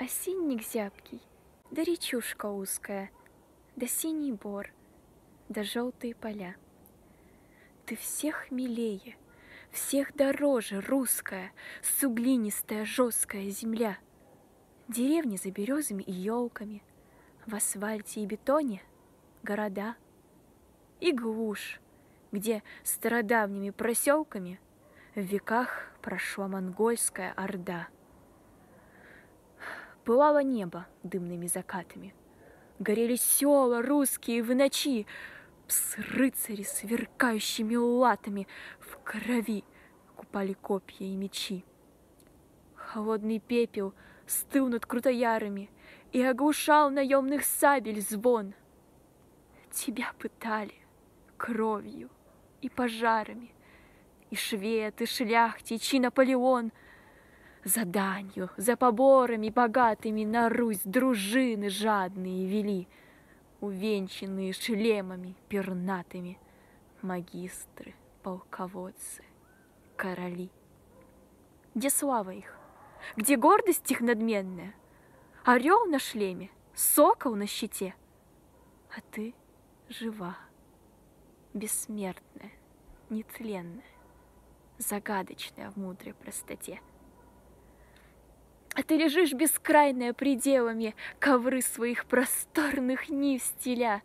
Осинник зябкий, да речушка узкая, да синий бор, да желтые поля. Ты всех милее, всех дороже русская, суглинистая жесткая земля. Деревни за березами и елками, в асфальте и бетоне города. И глушь, где стародавними проселками в веках прошла монгольская орда. Пылало небо дымными закатами. Горели села русские в ночи, Пс-рыцари сверкающими латами В крови купали копья и мечи. Холодный пепел стыл над крутоярами И оглушал наемных сабель звон. Тебя пытали кровью и пожарами, И швед, и шляхтич, и Наполеон — за данью, за поборами богатыми на Русь дружины жадные вели, Увенчанные шлемами пернатыми, Магистры, полководцы, короли. Где слава их? Где гордость их надменная? Орел на шлеме, сокол на щите. А ты жива, бессмертная, нетленная, Загадочная в мудрой простоте — а ты лежишь бескрайная пределами, ковры своих просторных нив стиля,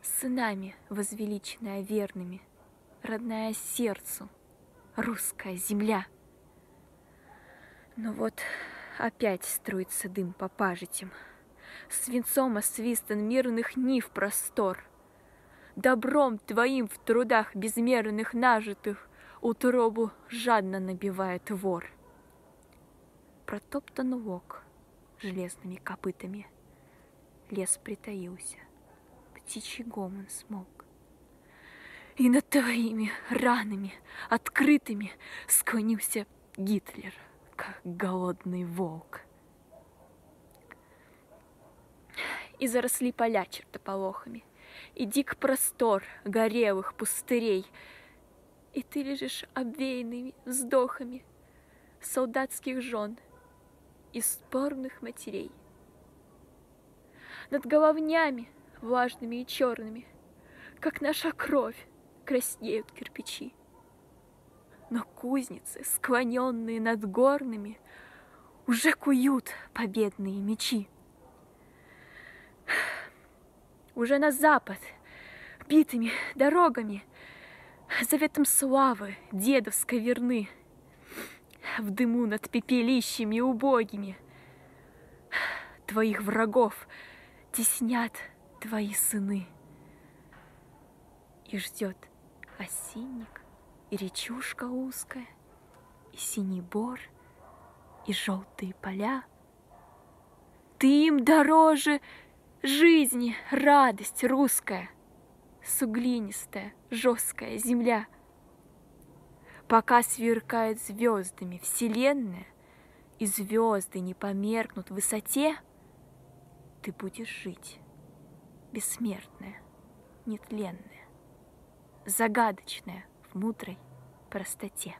Сынами возвеличенная верными, родная сердцу, русская земля. Но вот опять струится дым по пажитям, Свинцом освистан мирных нив простор. Добром твоим в трудах безмерных нажитых Утробу жадно набивает вор — протоптан лог железными копытами. Лес притаился, птичий гомон смог. И над твоими ранами, открытыми, склонился Гитлер, как голодный волк. И заросли поля чертополохами, и дик простор горелых пустырей, и ты лежишь обвеянными вздохами солдатских жен — из спорных матерей. Над головнями, влажными и черными, как наша кровь, краснеют кирпичи. Но кузницы, склоненные над горными, уже куют победные мечи. Уже на запад, битыми дорогами, заветом славы дедовской верны — в дыму над пепелищами убогими. Твоих врагов теснят твои сыны. И ждет осинник, и речушка узкая, и синий бор, и желтые поля. Ты им дороже жизни, радость русская, суглинистая, жесткая земля — Пока сверкает звездами вселенная, И звезды не померкнут в высоте, Ты будешь жить, бессмертная, нетленная, Загадочная в мудрой простоте.